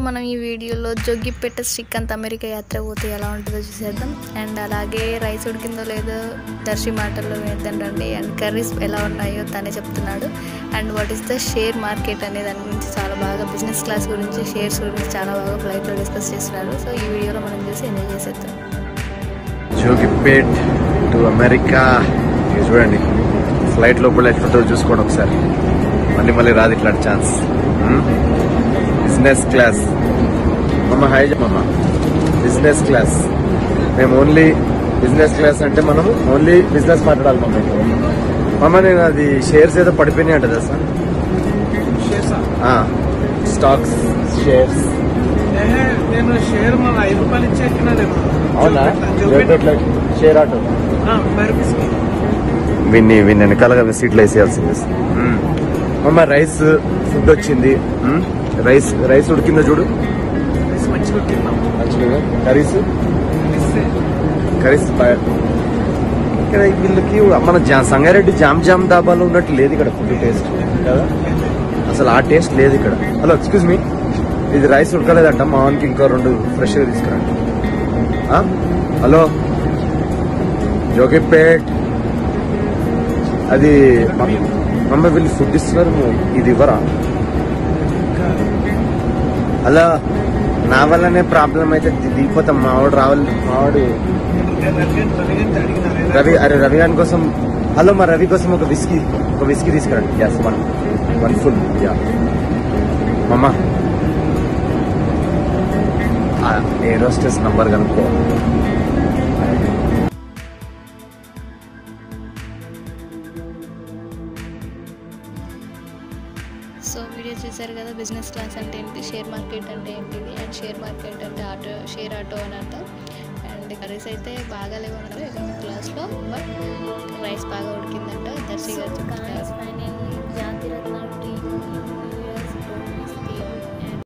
మనం ఈ వీడియోలో జొగ్గిపెట్ట శ్రీకాంత్ అమెరికా యాత్ర పోతే ఎలా ఉంటుందో చూసేద్దాం. అండ్ అలాగే రైస్ ఉడికిందో లేదో దర్శి మాటల్లో వేద్దాం రండి. అండ్ కర్రీస్ ఎలా ఉన్నాయో తనే చెప్తున్నాడు. And what is the share market అనే దాని గురించి చాలా బాగా బిజినెస్ క్లాస్ గురించి షేర్స్ గురించి చాలా బాగా ఫ్లైట్లో డిస్కస్ చేస్తున్నారు. సో ఈ వీడియోలో మనం చూసి ఎంజాయ్ చేసేద్దాం. Jogipet to America. చూడండి. ఫ్లైట్ లోపల ఎట్లుంటుందో చూసుకోండి ఒకసారి. మళ్ళీ మళ్ళీ రాదు ఇట్లాంటి ఛాన్స్ బిజినెస్ క్లాస్. మమ్మ హై మమ్మ. Business class. మేము ఓన్లీ బిజినెస్ క్లాస్ అంటే మనము ఓన్లీ బిజినెస్ మాట్లాడాలి మమ్మ మమ్మ నేను అది షేర్స్ ఏదో పడిపోయినాయి అంట కదా సార్ స్టాక్స్ షేర్స్. ఏహే, నేను షేర్ మన ఐదు రూపాయలు ఇచ్చి ఎక్కినానేమో అవునా? Share auto. విన్ని విన్ని వెనకాలగా సీట్లు వేసేయాల్సింది. అమ్మ రైస్ ఫుడ్ వచ్చింది. రైస్ రైస్ ఉడికిందో చూడు. మంచిగా కర్రీస్? కర్రీస్ ఇక్కడ వీళ్ళకి మన జా సంగారెడ్డి జామ్ జామ్ దాబాలో ఉన్నట్టు లేదు ఇక్కడ ఫుడ్ టేస్ట్. కదా? అసలు ఆ టేస్ట్ లేదు ఇక్కడ. హలో ఎక్స్క్యూజ్ మీ ఇది రైస్ ఉడకలేదంట మా వానికి ఇంకో రెండు ఫ్రెష్గా తీసుకురండి? హలో? జోగిపేట్. అది మమ్మ- వీళ్ళు ఫుడ్ ఇస్తున్నారు ఇది ఇవ్వరా? అలా నా వల్లనే ప్రాబ్లం అయితే దిగిపోతాం. మావాడు రావాలి. మావాడు రవి అరే రవి గారి కోసం హలో మా రవి కోసం ఒక విస్కీ ఒక విస్కీ తీసుకురండి. గ్యాస్ వన్ వన్ ఫుల్ యా మమ్మ ఏరోస్టెస్ నంబర్ కనుక్కో. సో వీడియో చూసారు కదా బిజినెస్ క్లాస్ అంటే ఏంటి షేర్ మార్కెట్ అంటే ఏంటిది అండ్ షేర్ మార్కెట్ అంటే ఆటో షేర్ ఆటో అని అర్థం అండ్ కర్రీస్ అయితే బాగా లేవన్నారు ఎకనామిక్ క్లాస్లో బట్ రైస్ బాగా ఉడికిందంట దర్శి గారు